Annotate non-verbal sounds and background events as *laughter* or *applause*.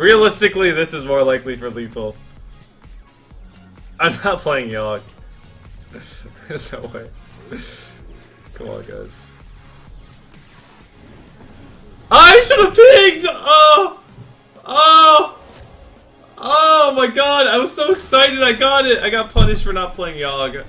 Realistically, this is more likely for lethal. I'm not playing Yogg. *laughs* There's no way. Come on, guys. I should have pinged! Oh! Oh! Oh my god, I was so excited I got it! I got punished for not playing Yogg.